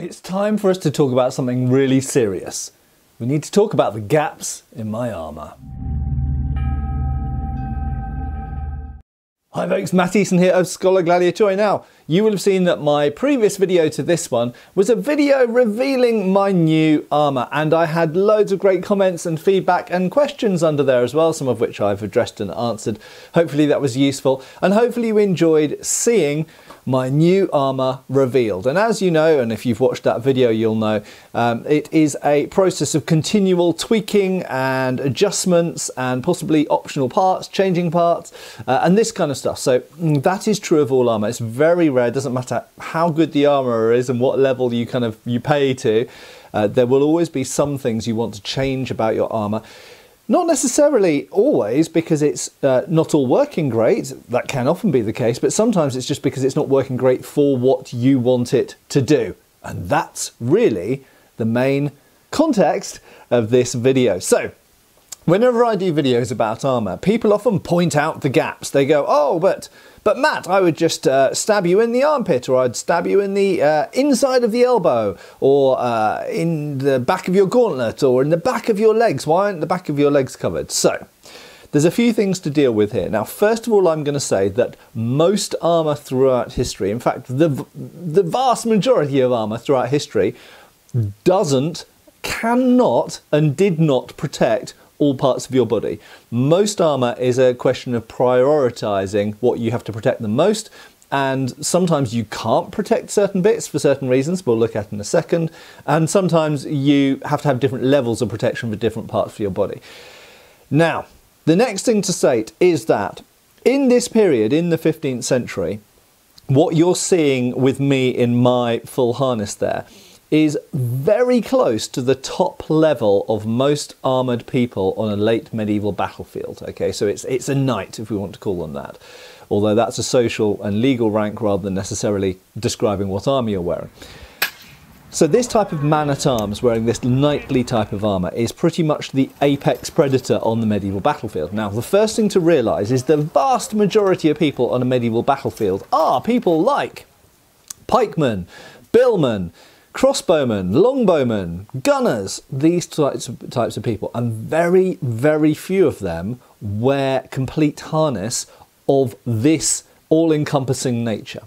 It's time for us to talk about something really serious. We need to talk about the gaps in my armour. Hi folks, Matt Easton here of Schola Gladiatoria. Now, you will have seen that my previous video to this one was a video revealing my new armour and I had loads of great comments and feedback and questions under there as well, some of which I've addressed and answered. Hopefully that was useful and hopefully you enjoyed seeing my new armour revealed. And as you know, and if you've watched that video, you'll know, um, it is a process of continual tweaking and adjustments and possibly optional parts, changing parts, uh, and this kind of stuff. So mm, that is true of all armour. It's very It doesn't matter how good the armour is and what level you kind of you pay to. Uh, there will always be some things you want to change about your armour. Not necessarily always because it's uh, not all working great, that can often be the case, but sometimes it's just because it's not working great for what you want it to do. And that's really the main context of this video. So, whenever I do videos about armour, people often point out the gaps. They go, oh, but but Matt, I would just uh, stab you in the armpit, or I'd stab you in the uh, inside of the elbow, or uh, in the back of your gauntlet, or in the back of your legs. Why aren't the back of your legs covered? So, there's a few things to deal with here. Now, first of all, I'm going to say that most armour throughout history, in fact, the, the vast majority of armour throughout history, doesn't, cannot, and did not protect all parts of your body. Most armour is a question of prioritising what you have to protect the most, and sometimes you can't protect certain bits for certain reasons, we'll look at in a second, and sometimes you have to have different levels of protection for different parts of your body. Now, the next thing to state is that in this period, in the 15th century, what you're seeing with me in my full harness there is very close to the top level of most armoured people on a late medieval battlefield. Okay, so it's, it's a knight, if we want to call them that, although that's a social and legal rank rather than necessarily describing what armour you're wearing. So this type of man-at-arms wearing this knightly type of armour is pretty much the apex predator on the medieval battlefield. Now the first thing to realise is the vast majority of people on a medieval battlefield are people like pikemen, billmen, crossbowmen, longbowmen, gunners, these types of, types of people, and very, very few of them wear complete harness of this all-encompassing nature.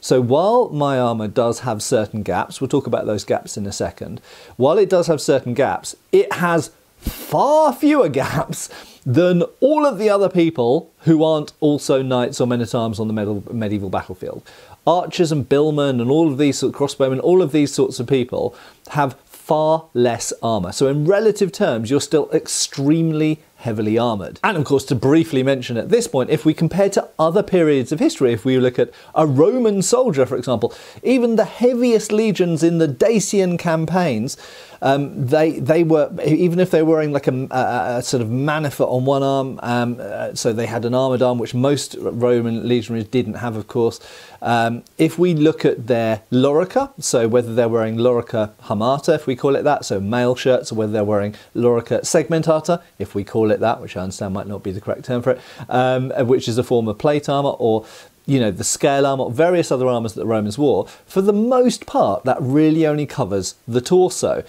So while my armour does have certain gaps, we'll talk about those gaps in a second, while it does have certain gaps, it has far fewer gaps than all of the other people who aren't also knights or men-at-arms on the medieval battlefield archers and billmen and all of these sort of crossbowmen, all of these sorts of people have far less armour. So in relative terms, you're still extremely heavily armoured. And of course, to briefly mention at this point, if we compare to other periods of history, if we look at a Roman soldier, for example, even the heaviest legions in the Dacian campaigns, um, they they were even if they were wearing like a, a, a sort of manifet on one arm, um, uh, so they had an armored arm, which most Roman legionaries didn't have, of course. Um, if we look at their lorica, so whether they're wearing lorica hamata, if we call it that, so mail shirts, or whether they're wearing lorica segmentata, if we call it that, which I understand might not be the correct term for it, um, which is a form of plate armour, or you know, the scale armour, various other armours that the Romans wore, for the most part, that really only covers the torso.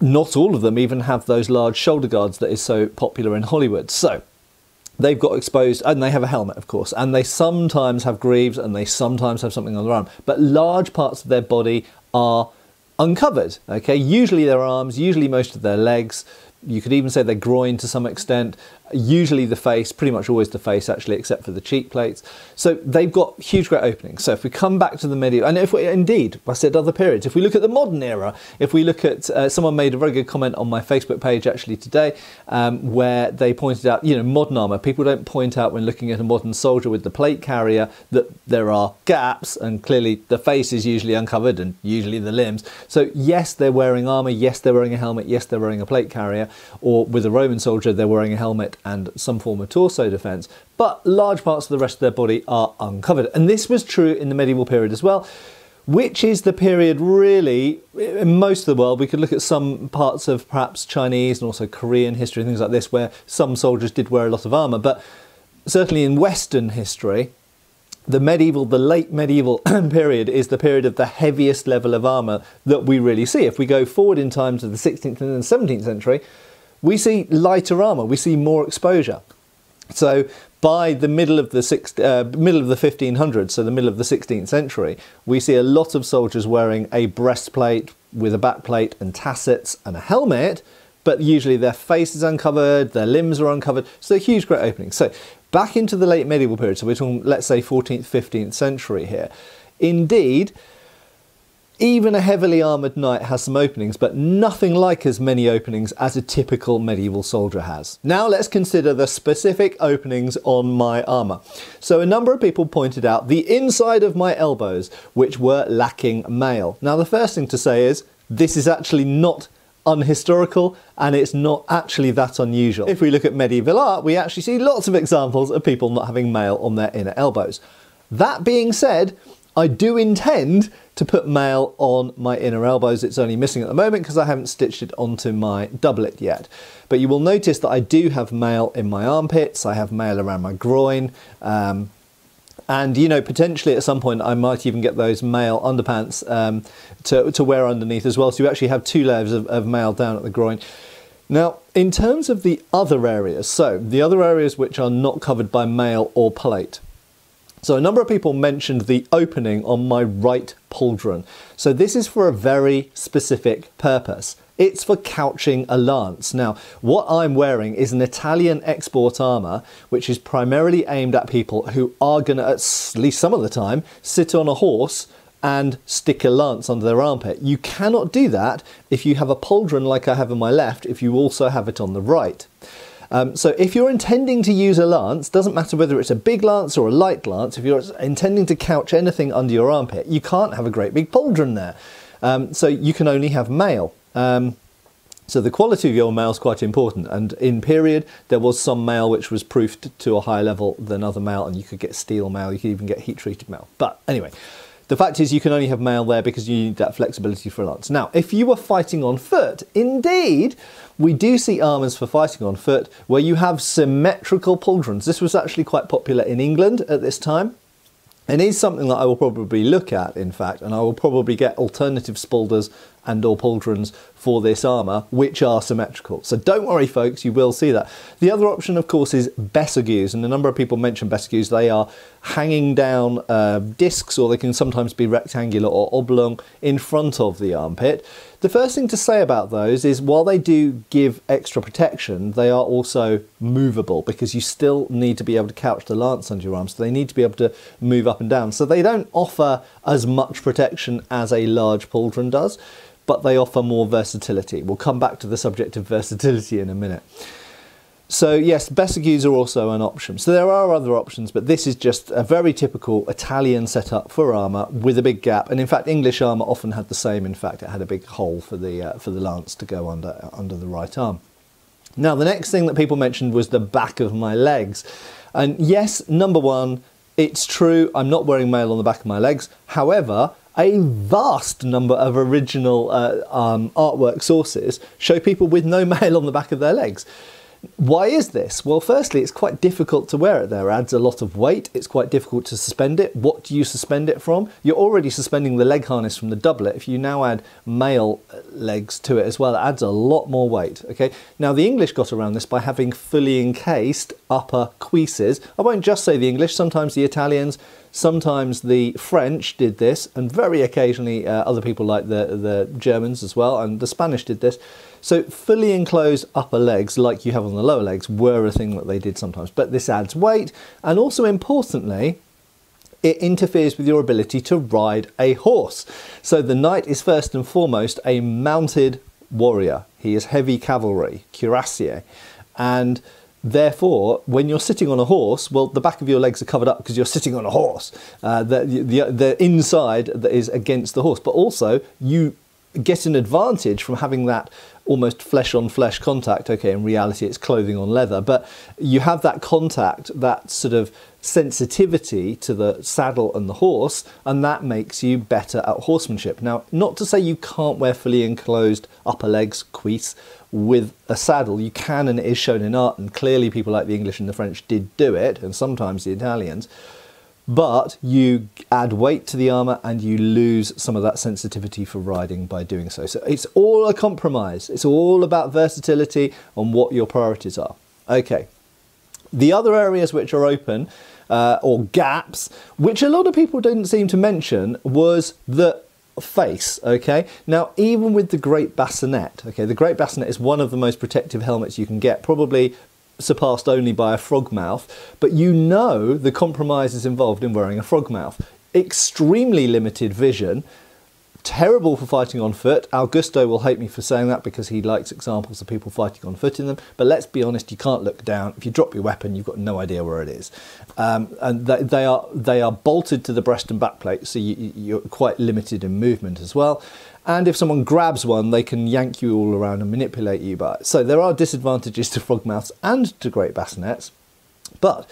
Not all of them even have those large shoulder guards that is so popular in Hollywood. So, they've got exposed, and they have a helmet, of course, and they sometimes have greaves and they sometimes have something on their arm, but large parts of their body are uncovered. Okay, usually their arms, usually most of their legs. You could even say their groin to some extent usually the face, pretty much always the face actually, except for the cheek plates. So they've got huge great openings. So if we come back to the medieval, and if we, indeed, I said other periods, if we look at the modern era, if we look at, uh, someone made a very good comment on my Facebook page actually today, um, where they pointed out, you know, modern armour, people don't point out when looking at a modern soldier with the plate carrier that there are gaps, and clearly the face is usually uncovered and usually the limbs. So yes, they're wearing armour, yes, they're wearing a helmet, yes, they're wearing a plate carrier, or with a Roman soldier, they're wearing a helmet and some form of torso defence, but large parts of the rest of their body are uncovered. And this was true in the medieval period as well, which is the period really, in most of the world, we could look at some parts of perhaps Chinese and also Korean history and things like this, where some soldiers did wear a lot of armour, but certainly in Western history, the medieval, the late medieval period is the period of the heaviest level of armour that we really see. If we go forward in time to the 16th and the 17th century, we see lighter armour, we see more exposure. So by the middle of the six, uh, middle of the 1500s, so the middle of the 16th century, we see a lot of soldiers wearing a breastplate with a backplate and tassets and a helmet, but usually their face is uncovered, their limbs are uncovered, so huge great openings. So back into the late medieval period, so we're talking, let's say, 14th, 15th century here. Indeed, even a heavily armoured knight has some openings, but nothing like as many openings as a typical medieval soldier has. Now let's consider the specific openings on my armour. So a number of people pointed out the inside of my elbows, which were lacking mail. Now the first thing to say is, this is actually not unhistorical and it's not actually that unusual. If we look at medieval art, we actually see lots of examples of people not having mail on their inner elbows. That being said, I do intend to put mail on my inner elbows. It's only missing at the moment because I haven't stitched it onto my doublet yet. But you will notice that I do have mail in my armpits, I have mail around my groin, um, and you know potentially at some point I might even get those mail underpants um, to, to wear underneath as well so you actually have two layers of, of mail down at the groin now in terms of the other areas so the other areas which are not covered by mail or plate so a number of people mentioned the opening on my right pauldron so this is for a very specific purpose it's for couching a lance. Now, what I'm wearing is an Italian export armour, which is primarily aimed at people who are going to, at least some of the time, sit on a horse and stick a lance under their armpit. You cannot do that if you have a pauldron like I have on my left, if you also have it on the right. Um, so if you're intending to use a lance, doesn't matter whether it's a big lance or a light lance, if you're intending to couch anything under your armpit, you can't have a great big pauldron there. Um, so you can only have mail. Um, so the quality of your mail is quite important. And in period, there was some mail which was proofed to a higher level than other mail, and you could get steel mail, you could even get heat treated mail. But anyway, the fact is you can only have mail there because you need that flexibility for lance. Now, if you were fighting on foot, indeed, we do see armors for fighting on foot where you have symmetrical pauldrons. This was actually quite popular in England at this time. It is something that I will probably look at, in fact, and I will probably get alternative spalders and or pauldrons for this armour, which are symmetrical. So don't worry, folks, you will see that. The other option, of course, is besagews, and a number of people mention besagews. They are hanging down uh, discs, or they can sometimes be rectangular or oblong in front of the armpit. The first thing to say about those is while they do give extra protection, they are also movable because you still need to be able to couch the lance under your arm. So they need to be able to move up and down. So they don't offer as much protection as a large pauldron does, but they offer more versatility. We'll come back to the subject of versatility in a minute. So yes, besagews are also an option. So there are other options, but this is just a very typical Italian setup for armour with a big gap. And in fact, English armour often had the same. In fact, it had a big hole for the uh, for the lance to go under under the right arm. Now, the next thing that people mentioned was the back of my legs. And yes, number one, it's true, I'm not wearing mail on the back of my legs. However, a vast number of original uh, um, artwork sources show people with no mail on the back of their legs. Why is this? Well, firstly, it's quite difficult to wear it there. It adds a lot of weight. It's quite difficult to suspend it. What do you suspend it from? You're already suspending the leg harness from the doublet. If you now add mail uh, legs to it as well, it adds a lot more weight. Okay. Now, the English got around this by having fully encased upper cuisses. I won't just say the English, sometimes the Italians, sometimes the French did this, and very occasionally uh, other people like the, the Germans as well, and the Spanish did this. So fully enclosed upper legs, like you have on the lower legs, were a thing that they did sometimes. But this adds weight, and also importantly, it interferes with your ability to ride a horse. So the knight is first and foremost a mounted warrior. He is heavy cavalry, cuirassier, and Therefore, when you're sitting on a horse, well, the back of your legs are covered up because you're sitting on a horse. Uh, the, the, the inside that is against the horse, but also you get an advantage from having that almost flesh on flesh contact. Okay, in reality, it's clothing on leather, but you have that contact, that sort of sensitivity to the saddle and the horse, and that makes you better at horsemanship. Now, not to say you can't wear fully enclosed upper legs, cuisse, with a saddle. You can, and it is shown in art, and clearly people like the English and the French did do it, and sometimes the Italians. But you add weight to the armor and you lose some of that sensitivity for riding by doing so. So it's all a compromise. It's all about versatility and what your priorities are. Okay. The other areas which are open uh, or gaps, which a lot of people didn't seem to mention, was the face okay now even with the great bassinet okay the great bassinet is one of the most protective helmets you can get probably surpassed only by a frog mouth, but you know the compromises involved in wearing a frog mouth. Extremely limited vision, terrible for fighting on foot. Augusto will hate me for saying that because he likes examples of people fighting on foot in them. But let's be honest, you can't look down. If you drop your weapon, you've got no idea where it is. Um, and they, they, are they are bolted to the breast and back plate, so you, you're quite limited in movement as well. And if someone grabs one, they can yank you all around and manipulate you by it. So there are disadvantages to frogmouths and to great bassinets. But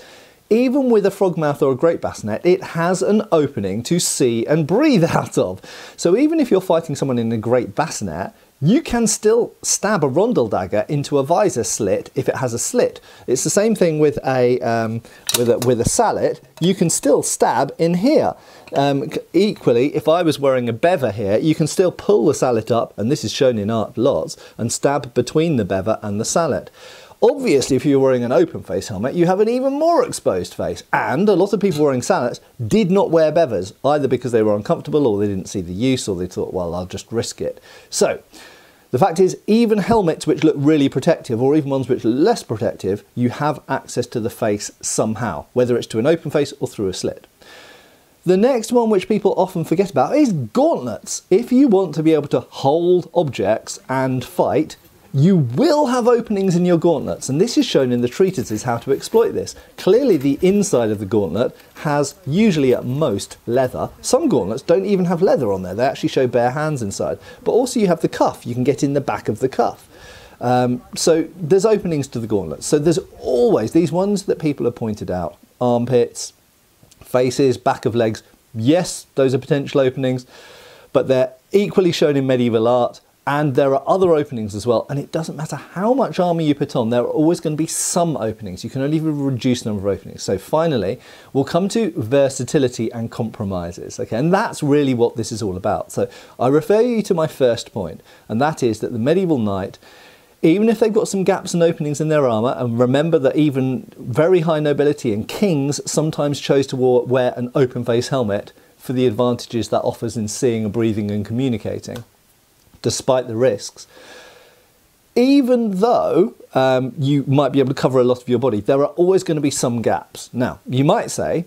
even with a frog mouth or a great bassinet, it has an opening to see and breathe out of. So even if you're fighting someone in a great bassinet, you can still stab a rondel dagger into a visor slit if it has a slit. It's the same thing with a, um, with a, with a sallet. You can still stab in here. Um, equally, if I was wearing a bever here, you can still pull the sallet up, and this is shown in art lots, and stab between the bever and the sallet. Obviously, if you're wearing an open face helmet, you have an even more exposed face. And a lot of people wearing sallets did not wear bevers, either because they were uncomfortable or they didn't see the use or they thought, well, I'll just risk it. So, the fact is, even helmets which look really protective, or even ones which are less protective, you have access to the face somehow, whether it's to an open face or through a slit. The next one, which people often forget about, is gauntlets. If you want to be able to hold objects and fight, you will have openings in your gauntlets, and this is shown in the treatises how to exploit this. Clearly, the inside of the gauntlet has usually at most leather. Some gauntlets don't even have leather on there, they actually show bare hands inside. But also, you have the cuff, you can get in the back of the cuff. Um, so, there's openings to the gauntlet. So, there's always these ones that people have pointed out armpits, faces, back of legs. Yes, those are potential openings, but they're equally shown in medieval art and there are other openings as well. And it doesn't matter how much armor you put on, there are always going to be some openings. You can only reduce the number of openings. So finally, we'll come to versatility and compromises. Okay, and that's really what this is all about. So I refer you to my first point, and that is that the medieval knight even if they've got some gaps and openings in their armour, and remember that even very high nobility and kings sometimes chose to wear an open face helmet for the advantages that offers in seeing and breathing and communicating despite the risks. Even though um, you might be able to cover a lot of your body, there are always going to be some gaps. Now, you might say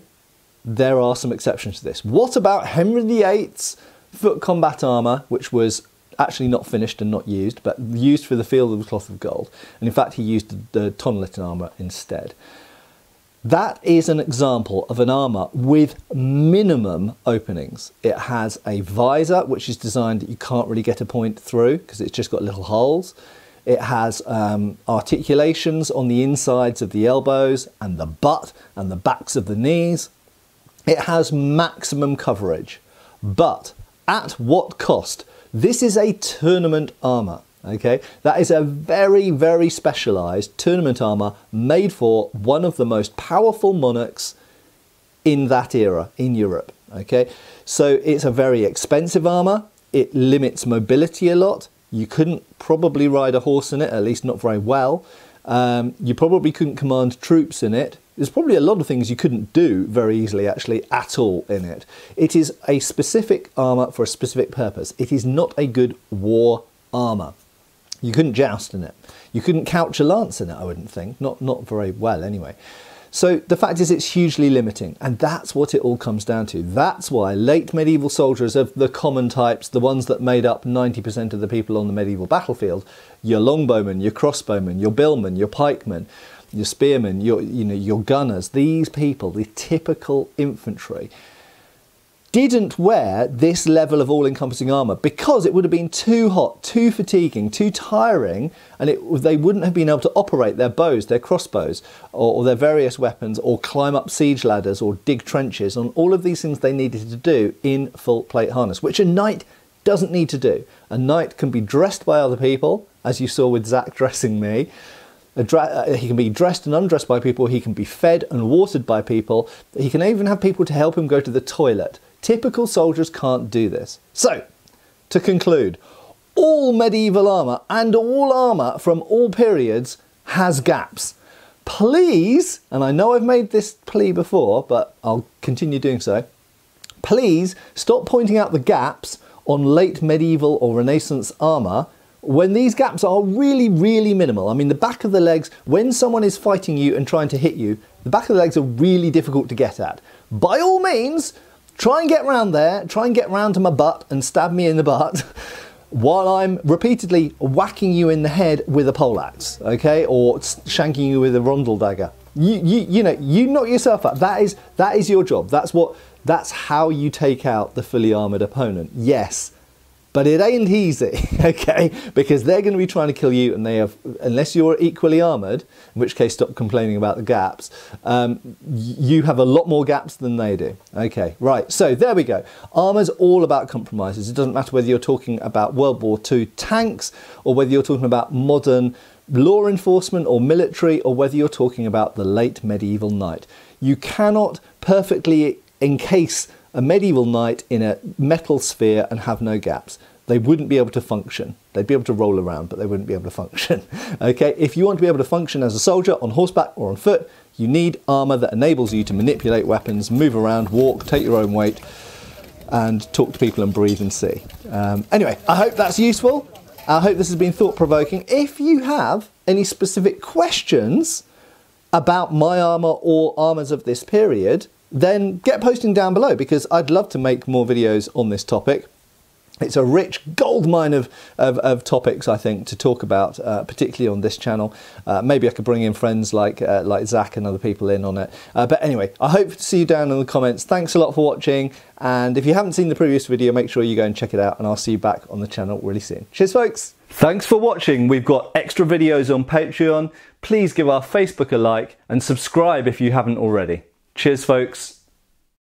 there are some exceptions to this. What about Henry VIII's foot combat armour, which was actually not finished and not used, but used for the field of the cloth of gold? And in fact, he used the, the Tonleton armour instead. That is an example of an armour with minimum openings. It has a visor, which is designed that you can't really get a point through because it's just got little holes. It has um, articulations on the insides of the elbows and the butt and the backs of the knees. It has maximum coverage, but at what cost? This is a tournament armour. Okay, that is a very, very specialized tournament armor made for one of the most powerful monarchs in that era in Europe. Okay, so it's a very expensive armor. It limits mobility a lot. You couldn't probably ride a horse in it, at least not very well. Um, you probably couldn't command troops in it. There's probably a lot of things you couldn't do very easily, actually, at all in it. It is a specific armour for a specific purpose. It is not a good war armour. You couldn't joust in it. You couldn't couch a lance in it, I wouldn't think. Not, not very well, anyway. So the fact is, it's hugely limiting, and that's what it all comes down to. That's why late medieval soldiers of the common types, the ones that made up 90% of the people on the medieval battlefield, your longbowmen, your crossbowmen, your billmen, your pikemen, your spearmen, your, you know, your gunners, these people, the typical infantry, didn't wear this level of all-encompassing armour because it would have been too hot, too fatiguing, too tiring, and it, they wouldn't have been able to operate their bows, their crossbows, or, or, their various weapons, or climb up siege ladders, or dig trenches, and all of these things they needed to do in full plate harness, which a knight doesn't need to do. A knight can be dressed by other people, as you saw with Zach dressing me, uh, he can be dressed and undressed by people, he can be fed and watered by people, he can even have people to help him go to the toilet. Typical soldiers can't do this. So, to conclude, all medieval armour and all armour from all periods has gaps. Please, and I know I've made this plea before, but I'll continue doing so, please stop pointing out the gaps on late medieval or Renaissance armour when these gaps are really, really minimal. I mean, the back of the legs, when someone is fighting you and trying to hit you, the back of the legs are really difficult to get at. By all means, try and get round there, try and get round to my butt and stab me in the butt. while I'm repeatedly whacking you in the head with a poleaxe, okay, or shanking you with a rondel dagger. You, you, you know, you knock yourself up. That is, that is your job. That's what, that's how you take out the fully armored opponent. Yes, but it ain't easy, okay? Because they're going to be trying to kill you, and they have, unless you're equally armored, in which case stop complaining about the gaps, um, you have a lot more gaps than they do. Okay, right, so there we go. Armor's all about compromises. It doesn't matter whether you're talking about World War II tanks or whether you're talking about modern law enforcement or military or whether you're talking about the late medieval knight. You cannot perfectly encase a medieval knight in a metal sphere and have no gaps. They wouldn't be able to function. They'd be able to roll around, but they wouldn't be able to function. okay, if you want to be able to function as a soldier on horseback or on foot, you need armor that enables you to manipulate weapons, move around, walk, take your own weight, and talk to people and breathe and see. Um, anyway, I hope that's useful. I hope this has been thought provoking. If you have any specific questions about my armor or armors of this period, then get posting down below because I'd love to make more videos on this topic. It's a rich goldmine of, of, of topics, I think, to talk about, uh, particularly on this channel. Uh, maybe I could bring in friends like, uh, like Zach and other people in on it. Uh, but anyway, I hope to see you down in the comments. Thanks a lot for watching. And if you haven't seen the previous video, make sure you go and check it out. And I'll see you back on the channel really soon. Cheers, folks. Thanks for watching. We've got extra videos on Patreon. Please give our Facebook a like and subscribe if you haven't already. Cheers, folks.